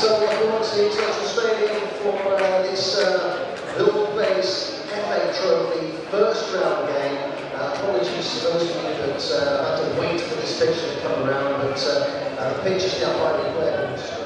So welcome to the that's Stadium for uh, this uh, Buildbase FA Trophy first round game. Uh, Apologies to those of you that uh, had to wait for this picture to come around, but uh, uh the is now finally available.